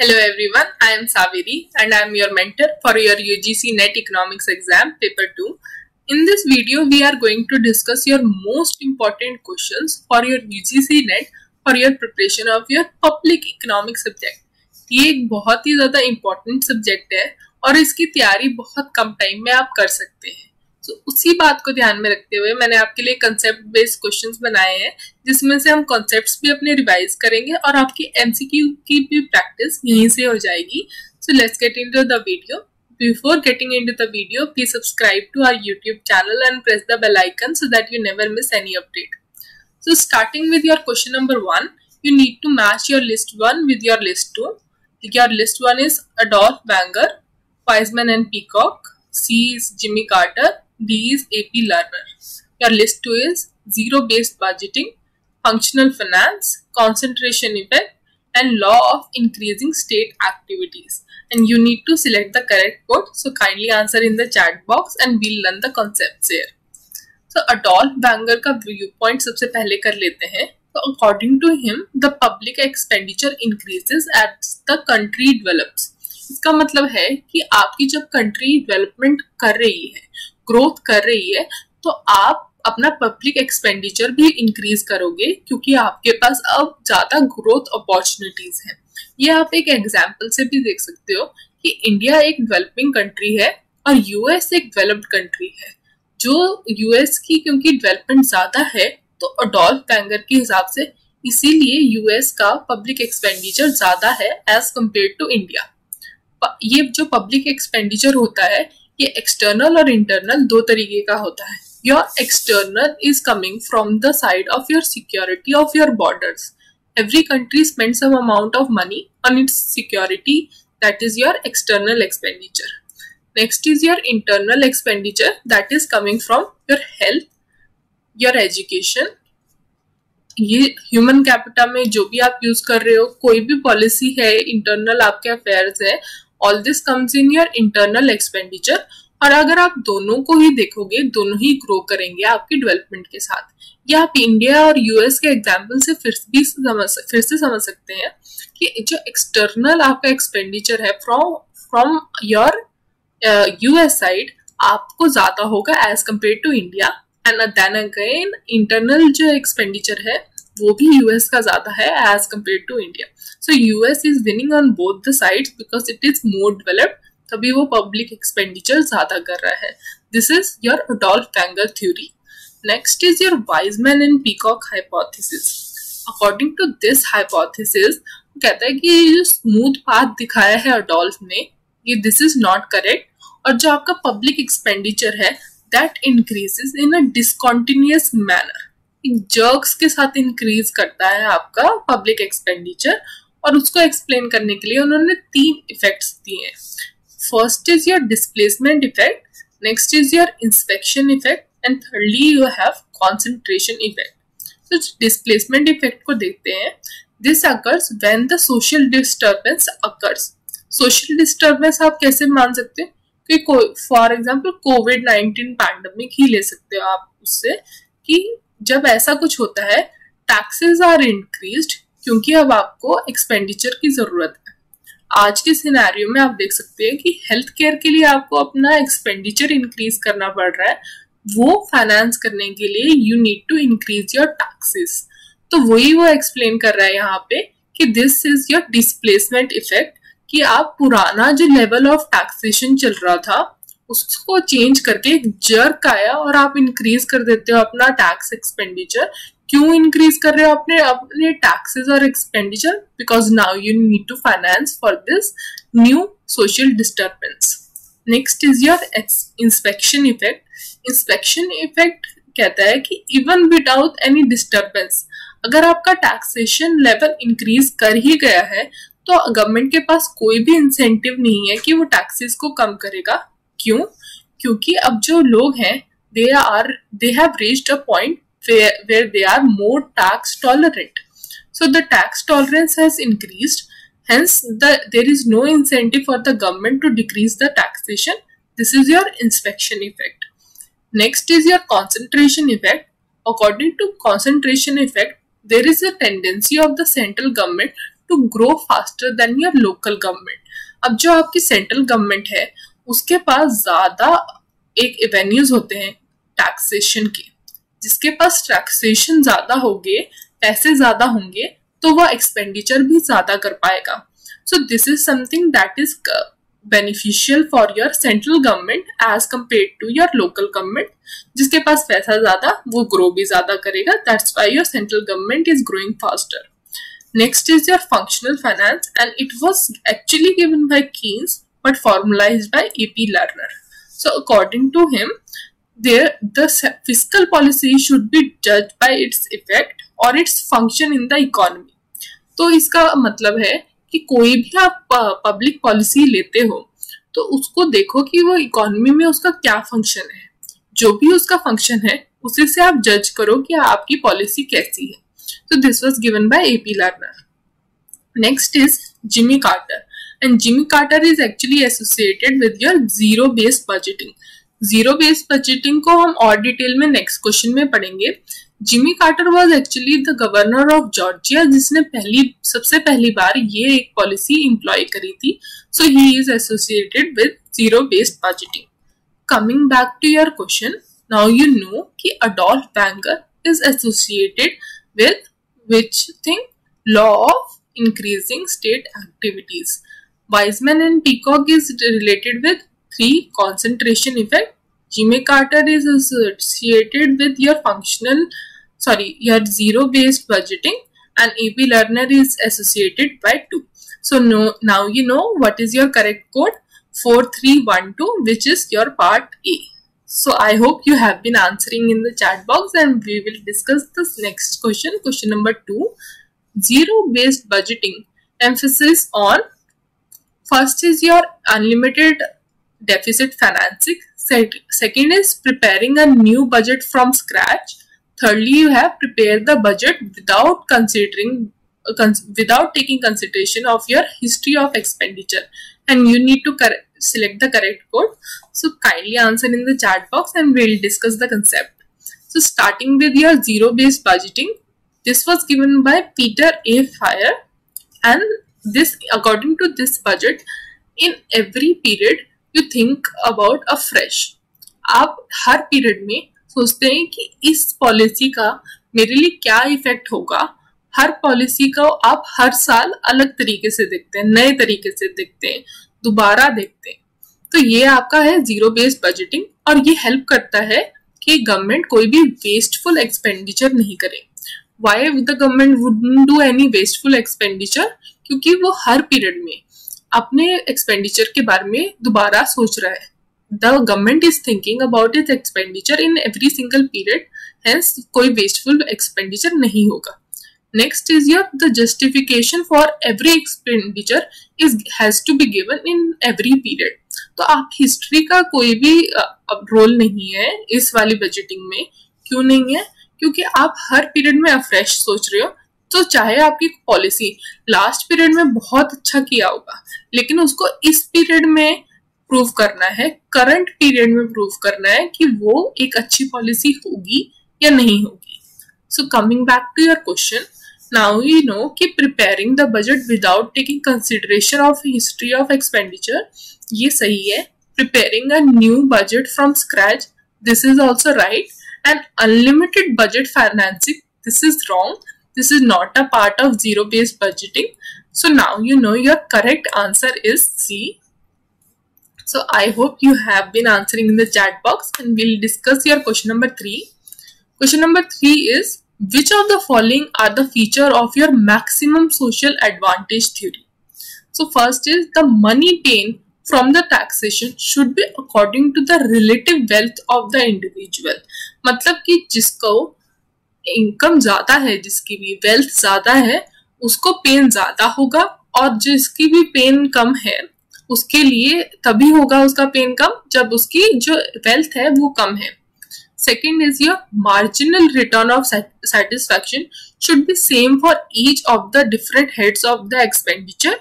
Hello everyone, I am Saviri and I am your mentor for your UGC NET Economics exam paper 2. In this video, we are going to discuss your most important questions for your UGC NET for your preparation of your public economics subject. एक बहुत ही ज़्यादा important subject है और इसकी तैयारी बहुत कम time में आप कर सकते हैं तो उसी बात को ध्यान में रखते हुए मैंने आपके लिए कंसेप्ट बेस्ड क्वेश्चंस बनाए हैं जिसमें से हम कॉन्सेप्ट्स भी अपने रिवाइज करेंगे और आपकी एमसीक्यू की भी प्रैक्टिस यहीं से हो जाएगी so let's get into the video Before getting into the video, please subscribe to our YouTube channel and press the bell icon so that you never miss any update. So starting with your question number 1, you need to match your list 1 with your list 2. Your list 1 is Adolf Wenger, Weizmann and Peacock, C is Jimmy Carter, Is AP Learner. Your list 2 is zero-based budgeting, functional finance, concentration effect, and law of increasing state activities. And you need to select the correct code. So kindly answer in the chat box and we'll learn the concepts here. So Adolf Wenger का viewpoint सबसे पहले कर लेते हैं. So according to him, the public expenditure increases as the country develops. इसका मतलब है कि आपकी जब कंट्री डेवलपमेंट कर रही है ग्रोथ कर रही है तो आप अपना पब्लिक एक्सपेंडिचर भी इंक्रीज करोगे, क्योंकि आपके पास अब ज़्यादा ग्रोथ अपॉर्चुनिटीज़ हैं। ये आप एक एग्ज़ाम्पल से भी देख सकते हो कि इंडिया एक डेवलपिंग कंट्री है और यूएस एक डेवलप्ड कंट्री है। जो यूएस की क्योंकि डेवलपमेंट ज़्यादा है तो अडोल्फ बैंगर के हिसाब से इसीलिए यूएस का पब्लिक एक्सपेंडिचर ज़्यादा है एज कंपेयर टू इंडिया ये जो पब्लिक एक्सपेंडिचर होता है ये एक्सटर्नल और इंटरनल दो तरीके का होता है। Your external is coming from the side of your security of your border every country spend some amount of money on its security that is your external expenditure next is your internal expenditure that is coming from your health your education ये human capital में जो भी आप use कर रहे हो, कोई भी पॉलिसी है इंटरनल आपके अफेयर्स है all this comes in your internal expenditure और अगर आप दोनों को ही देखोगे, दोनों ही ग्रो करेंगे आपकी डेवलपमेंट के साथ। ये आप इंडिया और यूएस के एग्ज़ाम्पल से फिर भी समझ फिर से समझ सकते हैं कि जो एक्सटर्नल आपका एक्सपेंडिचर है from from your US side आपको ज़्यादा होगा as compare to India and then again internal जो एक्सपेंडिचर है वो भी यूएस का ज़्यादा है as compare to India so US is winning on both the sides because it is more developed तभी वो पब्लिक एक्सपेंडिचर ज़्यादा कर रहा है. This is your Adolph Wagner theory next is your Wiseman and Peacock hypothesis according to this hypothesis कहता है कि ये जो स्मूथ पाथ दिखाया है अडोल्फ ने, ये दिस इज़ नॉट करेक्ट और जो आपका पब्लिक एक्सपेंडिचर है that increases in a discontinuous manner jerks के साथ इंक्रीज करता है आपका पब्लिक एक्सपेंडिचर और उसको एक्सप्लेन करने के लिए उन्होंने तीन इफेक्ट्स दिए हैं। First is your displacement effect next is your inspection effect and thirdly you have concentration effect तो डिस्प्लेसमेंट इफ़ेक्ट को देखते हैं this occurs when the social disturbance occurs social disturbance आप कैसे मान सकते हैं? कि for example COVID nineteen pandemic ही ले सकते हो आप उससे कि जब ऐसा कुछ होता है टैक्सेस आर इंक्रीज क्योंकि अब आपको एक्सपेंडिचर की ज़रूरत है। आज के सिनेरियो में आप देख सकते हैं कि हेल्थ केयर के लिए आपको अपना एक्सपेंडिचर इंक्रीज करना पड़ रहा है। वो फाइनेंस करने के लिए you need to increase your taxes तो वही वो एक्सप्लेन कर रहा है यहाँ पे कि this is your displacement effect कि आप पुराना जो लेवल ऑफ़ टैक्सेशन चल रहा था उसको चेंज करके एक जर्क आया और आप इंक्रीज कर देते हो अपना टैक्स एक्सपेंडिचर क्यों इंक्रीज कर रहे हो अपने अपने टैक्सेस और expenditure because now you need to finance for this new social disturbance next is your inspection effect inspection effect कहता है कि इवन विदाउट एनी डिस्टर्बेंस अगर आपका टैक्सेशन लेवल इंक्रीज कर ही गया है तो गवर्नमेंट के पास कोई भी इंसेंटिव नहीं है कि वो टैक्सेस को कम करेगा। क्यों? क्योंकि अब जो लोग हैं they are they have reached a point where they are more tax tolerant so the tax tolerance has increased hence the there is no incentive for the government to decrease the taxation this is your inspection effect next is your concentration effect according to concentration effect there is a tendency of the central government to grow faster than your local government अब जो आपकी central government है उसके पास ज़्यादा एक avenues होते हैं taxation के, जिसके पास टैक्सेशन ज़्यादा होंगे, पैसे ज़्यादा होंगे तो वह एक्सपेंडिचर भी ज़्यादा कर पाएगा। So this is something that is beneficial for your central government as compared to your local government जिसके पास पैसा ज़्यादा, वो ग्रो भी ज़्यादा करेगा। That's why your central government is growing faster next is your functional finance and it was actually given by Keynes formulise by A P Lerner so according to him there, the fiscal policy should be judged by its effect or its function in the economy. तो इसका मतलब है कि कोई भी आप public policy लेते हो तो उसको देखो कि वो इकोनॉमी में उसका क्या फ़ंक्शन है। जो भी उसका फ़ंक्शन है, उसी से आप जज करो कि आपकी पॉलिसी कैसी है। तो this was given by A P Lerner next is Jimmy Carter and Jimmy Carter is actually associated with your zero based budgeting zero based budgeting को हम और डिटेल में नेक्स्ट क्वेश्चन में पढ़ेंगे. Jimmy Carter was actually the governor of Georgia जिसने पहली, सबसे पहली बार ये एक पॉलिसी इंप्लॉय करी थी. So he is associated with zero based budgeting coming back to your question now you know कि Adolph Wagner is associated with which thing law of increasing state activities. Weizmann and Peacock is related with three concentration effect. Jimmy Carter is associated with your functional sorry your zero based budgeting and AP learner is associated by 2. So no, now you know what is your correct code 4312 which is your part A. So I hope you have been answering in the chat box and we will discuss this next question. Question number 2. Zero based budgeting emphasis on first is your unlimited deficit financing. Second is preparing a new budget from scratch Thirdly, you have prepared the budget without considering without taking consideration of your history of expenditure and you need to select the correct code. So kindly answer in the chat box and we'll discuss the concept. So starting with your zero based budgeting, this was given by Peter A. Fire and this, according to this budget, in every period, you think about a fresh. आप हर period में सोचते हैं कि इस policy का मेरे लिए क्या इफ़ेक्ट होगा। हर पॉलिसी को आप हर साल अलग तरीके से देखते हैं, नए तरीके से देखते हैं, दोबारा देखते हैं। तो ये आपका है ज़ीरो बेस्ड बजटिंग और ये हेल्प करता है कि गवर्नमेंट कोई भी वेस्टफुल एक्सपेंडिचर नहीं करे। Why the government would do any wasteful expenditure क्योंकि वो हर पीरियड में अपने एक्सपेंडिचर के बारे में दोबारा सोच रहा है। The government is thinking about it expenditure in every single period hence कोई वेस्टफुल एक्सपेंडिचर नहीं होगा। Next is your the justification for every expenditure is has to be given in every period तो आप हिस्ट्री का कोई भी role नहीं है इस वाली बजटिंग में। क्यों नहीं है? क्योंकि आप हर पीरियड में अफ्रेश सोच रहे हो। तो चाहे आपकी पॉलिसी लास्ट पीरियड में बहुत अच्छा किया होगा, लेकिन उसको इस पीरियड में प्रूव करना है करंट पीरियड में प्रूव करना है कि वो एक अच्छी पॉलिसी होगी या नहीं होगी। So coming back to your question now you know कि preparing the budget without taking consideration of history of expenditure ये सही है। Preparing a new budget from scratch this is also right and unlimited budget financing this is wrong this is not a part of zero based budgeting so now you know your correct answer is c so I hope you have been answering in the chat box and we'll discuss your question number three. Question number three is which of the following are the feature of your maximum social advantage theory? So first is the money gain from the taxation should be according to the relative wealth of the individual. मतलब कि जिसको income ज़्यादा है, जिसकी भी wealth ज़्यादा है, उसको पेन ज़्यादा होगा और जिसकी भी पेन कम है, उसके लिए तभी होगा उसका पेन कम जब उसकी जो वेल्थ है वो कम है। Second is your marginal return of satisfaction should be same for each of the different heads of the expenditure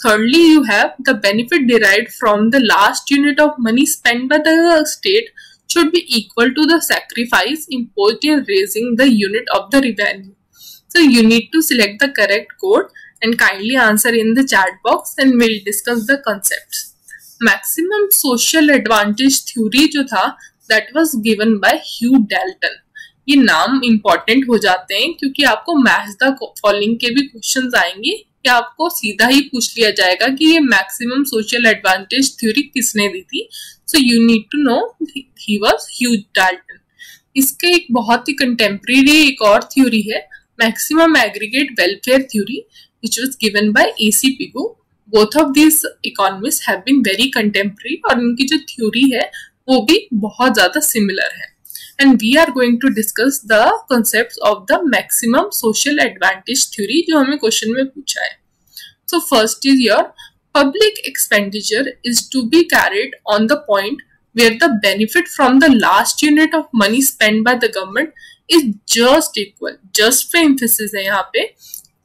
thirdly, you have the benefit derived from the last unit of money spent by the state should be equal to the sacrifice imposed in raising the unit of the revenue so you need to select the correct code and kindly answer in the chat box and we'll discuss the concepts. Maximum social advantage theory जो था that was given by Hugh Dalton. ये नाम important हो जाते हैं क्योंकि आपको match the following के भी क्वेश्चन आएँगे कि आपको सीधा ही पूछ लिया जाएगा कि ये मैक्सिमम सोशल एडवांटेज थ्योरी किसने दी थी so you need to know he was Hugh Dalton इसके एक बहुत ही कंटेम्प्रेरी एक और थ्योरी है maximum aggregate welfare theory which was given by A C Pigou both of this economist have been very contemporary और उनकी जो थ्योरी है, वो भी बहुत ज़्यादा सिमिलर है. And we are going to discuss the concepts of the maximum social advantage theory जो हमें क्वेश्चन में पूछा है. So first is your public expenditure is to be carried on the point where the benefit from the last unit of money spent by the government is just equal just पे emphasis है यहाँ पे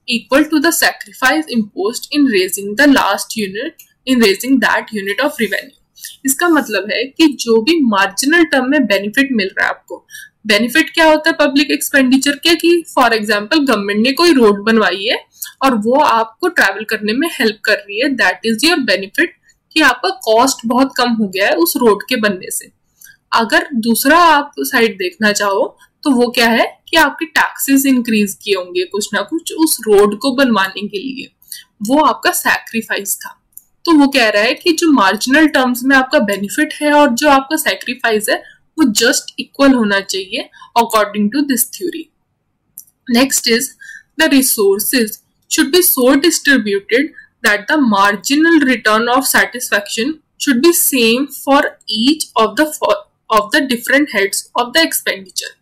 equal to the sacrifice imposed in raising the last unit in raising that unit of revenue इसका मतलब है कि जो भी मार्जिनल टर्म में बेनिफिट मिल रहा है आपको बेनिफिट क्या होता है पब्लिक एक्सपेंडिचर के कि फॉर एग्ज़ाम्पल गवर्नमेंट ने कोई रोड बनवाई है और वो आपको ट्रैवल करने में हेल्प कर रही है. दैट इज़ योर बेनिफिट कि आपका कॉस्ट बहुत कम हो गया है उस रोड के बनने से. अगर दूसरा आप साइड देखना चाहो तो वो क्या है कि आपके टैक्सेस इंक्रीज किए होंगे कुछ ना कुछ उस रोड को बनवाने के लिए. वो आपका सैक्रिफाइस था. तो वो कह रहा है कि जो मार्जिनल टर्म्स में आपका बेनिफिट है और जो आपका सेक्रीफाइस है, वो जस्ट इक्वल होना चाहिए according to this theory next is the resources should be so distributed that the marginal return of satisfaction should be same for each of the of the different heads of the expenditure.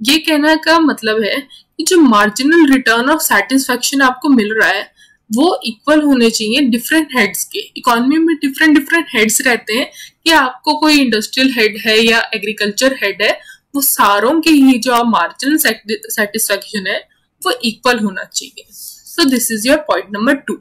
ये कहना का मतलब है कि जो marginal return of satisfaction आपको मिल रहा है, वो इक्वल होने चाहिए डिफरेंट हेड्स के। इकोनॉमी में डिफरेंट डिफरेंट हेड्स रहते हैं कि आपको कोई इंडस्ट्रियल हेड है या एग्रीकल्चर हेड है, वो सारों के ही जो मार्जिनल सेटिस्फेक्शन है, वो इक्वल होना चाहिए। So this is your point number two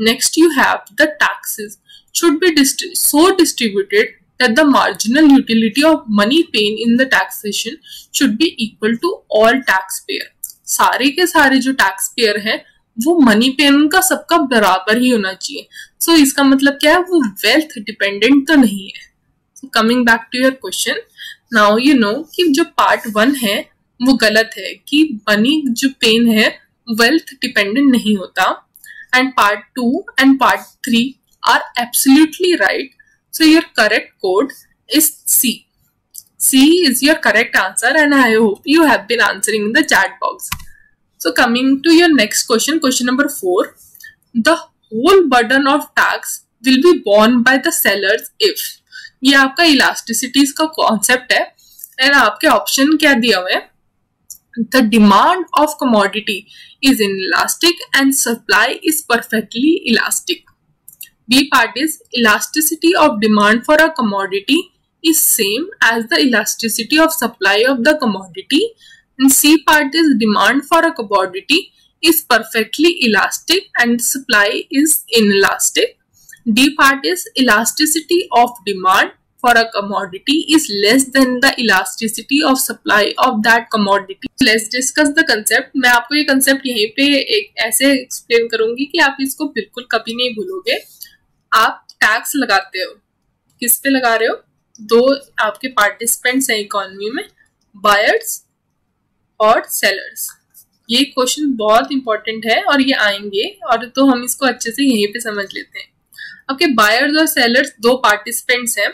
next you have the taxes should be dist so distributed that the marginal utility of money paid in the taxation should be equal to all taxpayer. सारे के सारे जो tax payer है वो money payment का सबका बराबर ही होना चाहिए। सो so, इसका मतलब क्या है? वो वेल्थ डिपेंडेंट तो नहीं है। Coming back to your question now you know कि जो पार्ट वन है वो गलत है कि मनी जो पेन है वेल्थ डिपेंडेंट नहीं होता। And part two and part three are absolutely right so your correct code is C C is your correct answer and I hope you have been answering in the chat box So coming to your next question, question number four, the whole burden of tax will be borne by the sellers if ये आपका इलास्टिसिटीज का concept है and आपके option क्या दिया हुआ है? The demand of commodity is inelastic and supply is perfectly elastic. B part is elasticity of demand for a commodity is same as the elasticity of supply of the commodity and C part is demand for a commodity is perfectly elastic and supply is inelastic. D part is elasticity of demand for a commodity is less than the elasticity of supply of that commodity. Let's discuss the concept. मैं आपको ये concept यहीं पे एक ऐसे explain करूँगी कि आप इसको बिल्कुल कभी नहीं भूलोगे। आप टैक्स लगाते हो। किस पे लगा रहे हो? दो आपके पार्टिसिपेंट्स हैं इकोनॉमी में बायर्स और सेलर्स ये क्वेश्चन बहुत इंपॉर्टेंट है और ये आएँगे और तो हम इसको अच्छे से यहीं पे समझ लेते हैं। आपके बायर्स और सेलर्स दो पार्टिसिपेंट्स हैं।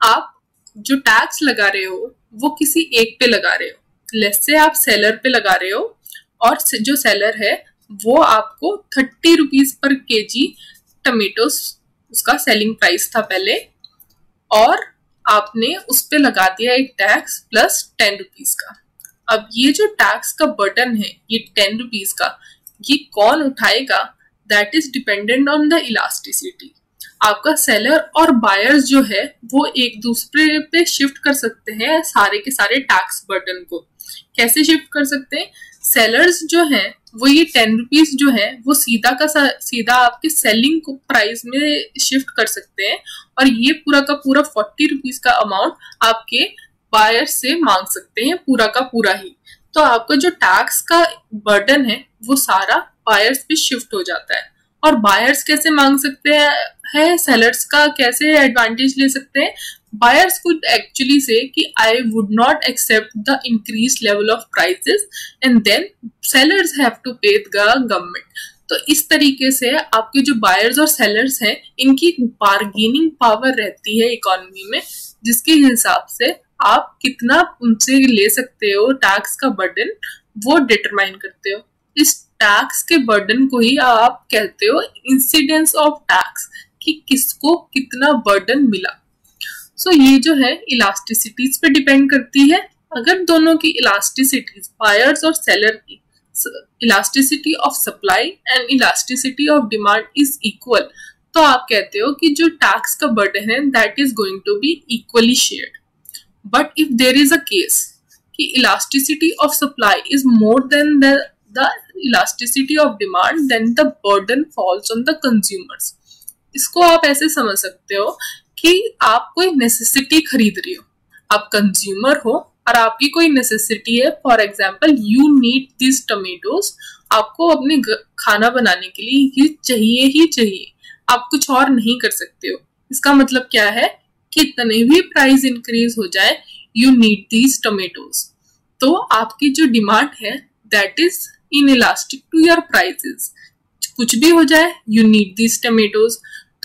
आप जो टैक्स लगा रहे हो, वो किसी एक पे लगा रहे हो। लेस से आप सेलर पे लगा रहे हो और जो सेलर है, वो आपको थर्टी रुपीज़ पर के जी टमेटोस उसका सेलिंग प्राइस था पहले और आपने उस पर लगा दिया एक टैक्स प्लस टेन रुपीज़ का। अब ये जो टैक्स का बटन है, ये टेन रुपीज़ का, ये कौन उठाएगा? That is dependent on the elasticity आपका सेलर और बायर्स जो है, वो एक दूसरे पे शिफ्ट कर सकते हैं सारे के सारे टैक्स बर्डन को। कैसे शिफ्ट कर सकते हैं? सेलर्स जो हैं, वो ये टेन रुपीज़ जो है, वो सीधा का सीधा आपके सेलिंग को प्राइस में शिफ्ट कर सकते हैं और ये पूरा का पूरा फोर्टी रुपीज़ का अमाउंट आपके बायर से मांग सकते हैं पूरा का पूरा ही। तो आपका जो टैक्स का बर्डन है, वो सारा बायर्स पे शिफ्ट हो जाता है। और बायर्स कैसे मांग सकते हैं? है सेलर्स का कैसे एडवांटेज ले सकते हैं? बायर्स कुड एक्चुअली से कि I would not accept the increase level of prices and then sellers have to pay the government तो इस तरीके से आपके जो बायर्स और सेलर्स हैं, इनकी बार्गेनिंग पावर रहती है इकोनॉमी में, जिसके हिसाब से आप कितना उनसे ले सकते हो टैक्स का बर्डन वो डिटरमाइन करते हो। इस टैक्स के बर्डन को ही आप कहते हो इंसिडेंस ऑफ़ टैक्स कि किसको कितना बर्डन मिला। सो so, ये जो है इलास्टिसिटीज पे डिपेंड करती है। अगर दोनों की इलास्टिसिटीज बायर्स और सेलर की elasticity of supply and elasticity of demand is equal तो आप कहते हो कि जो टैक्स का बर्डन है that is going to be equally share but if there is a case कि elasticity of supply is more than the the elasticity of demand the burden falls on the consumers. इसको आप ऐसे समझ सकते हो कि आप कोई नेसेसिटी खरीद रही हो। आप कंज्यूमर हो और आपकी कोई नेसेसिटी है। For example you need this tomatoes आपको अपने खाना बनाने के लिए ये चाहिए ही चाहिए। आप कुछ और नहीं कर सकते हो। इसका मतलब क्या है? कि इतने भी प्राइस इंक्रीज हो जाए यू नीड दीज टमेटोज तो आपकी जो डिमांड है that is inelastic to your prices कुछ भी हो जाए यू नीड दीज टमेटोज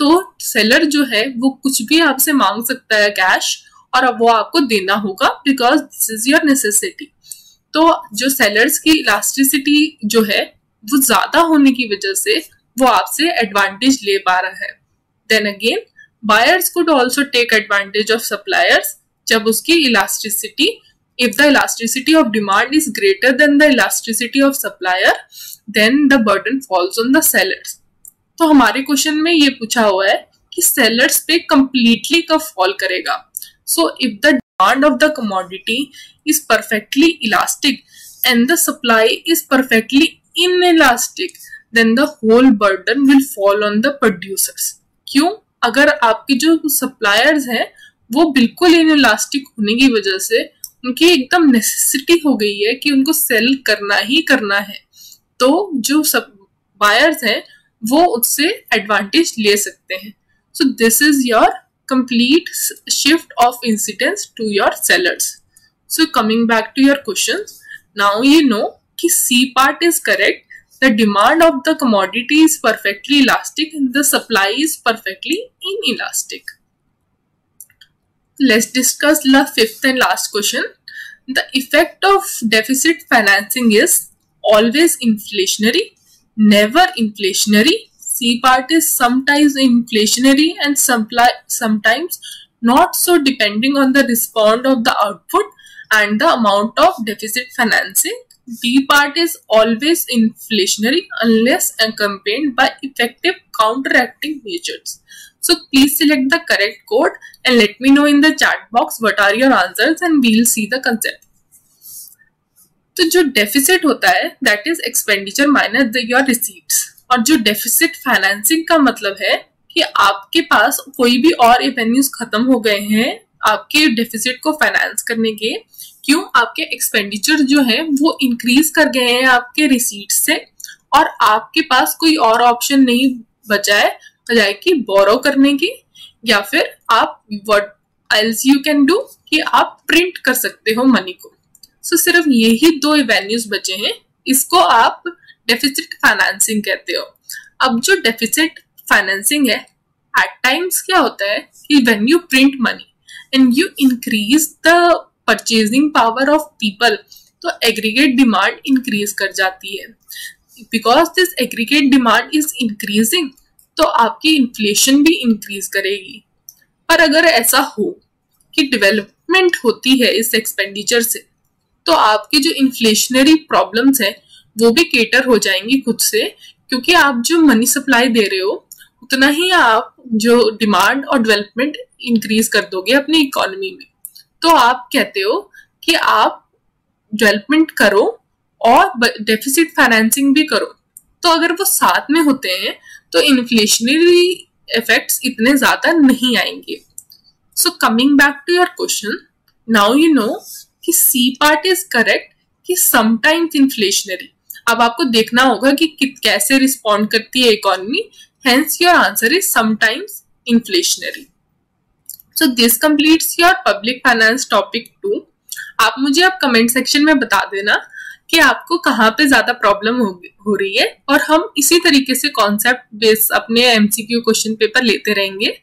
तो सेलर जो है, वो कुछ भी आपसे मांग सकता है कैश और अब वो आपको देना होगा because this is your necessity तो जो सेलर्स की इलास्टिसिटी जो है, वो ज़्यादा होने की वजह से वो आपसे एडवांटेज ले पा रहा है। Then again buyers could also take advantage of suppliers जब उसकी elasticity if the elasticity of demand is greater than the elasticity of supplier, then the burden falls on the sellers तो हमारे क्वेश्चन में ये पूछा हुआ है कि सेलर्स पे कंप्लीटली कब फॉल करेगा? So if the demand of the commodity is perfectly elastic and the supply is perfectly in elastic then the whole burden will fall on the producers क्यों? अगर आपके जो सप्लायर्स हैं, वो बिल्कुल इन इलास्टिक होने की वजह से उनकी एकदम नेसेसिटी हो गई है कि उनको सेल करना ही करना है। तो जो सब बायर्स हैं वो उससे एडवांटेज ले सकते हैं। So this is your complete shift of incidence to your sellers so coming back to your question now you know कि C part is correct the demand of the commodity is perfectly elastic and the supply is perfectly in elastic let's discuss the fifth and last question. The effect of deficit financing is always inflationary, never inflationary. C part is sometimes inflationary and sometimes not so depending on the response of the output and the amount of deficit financing. D part is always inflationary unless accompanied by effective counteracting measures. So please select the correct code and let me know in the chat box what are your answers and we'll see the concept. तो जो deficit होता है that is expenditure minus the your receipts और जो deficit financing का मतलब है कि आपके पास कोई भी और एवेन्यूज खत्म हो गए हैं आपके डेफिसिट को फाइनेंस करने के, क्यों? आपके एक्सपेंडिचर जो है, वो इंक्रीज कर गए हैं आपके रिसीट से और आपके पास कोई और ऑप्शन नहीं बचा है बजाय कि बोरो करने की, या फिर आप what else you can do कि आप प्रिंट कर सकते हो मनी को। सो सिर्फ़ यही दो वेन्यूज बचे हैं। इसको आप डेफिसिट फाइनेंसिंग कहते हो। अब जो डेफिसिट फाइनेंसिंग है एट टाइम्स क्या होता है कि when you print money and you increase the purchasing power of people तो एग्रीगेट डिमांड इंक्रीज कर जाती है। Because this aggregate demand is increasing तो आपकी इन्फ्लेशन भी इंक्रीज करेगी। पर अगर ऐसा हो कि डेवलपमेंट होती है इस एक्सपेंडिचर से तो आपके जो इन्फ्लेशनरी प्रॉब्लम्स है, वो भी केटर हो जाएँगी खुद से, क्योंकि आप जो मनी सप्लाई दे रहे हो, उतना ही आप जो डिमांड और डेवलपमेंट इंक्रीज कर दोगे अपनी इकोनॉमी में। तो आप कहते हो कि आप डेवलपमेंट करो और डेफिसिट फाइनेंसिंग भी करो। तो अगर वो साथ में होते हैं तो इन्फ्लेशनरी इफेक्ट्स इतने ज़्यादा नहीं आएँगे। So coming back to your question now you know कि सी पार्ट इज़ करेक्ट कि समटाइम्स इन्फ्लेशनरी अब आपको देखना होगा कि कैसे रिस्पॉन्ड करती है economy hence your answer is sometimes inflationary so this completes your public finance topic to आप मुझे अब कमेंट सेक्शन में बता देना कि आपको कहाँ पे ज़्यादा प्रॉब्लम हो, हो रही है और हम इसी तरीके से कॉन्सेप्ट बेस अपने एमसीक्यू क्वेश्चन पेपर लेते रहेंगे।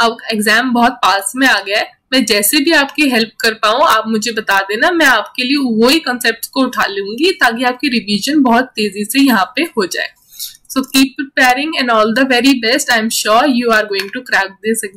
अब एग्ज़ाम बहुत पास में आ गया है। मैं जैसे भी आपकी हेल्प कर पाऊँ, आप मुझे बता देना, मैं आपके लिए वही कंसेप्ट को उठा लूँगी ताकि आपकी रिविजन बहुत तेज़ी से यहाँ पे हो जाए। So keep preparing and all the very best I am sure you are going to crack this exam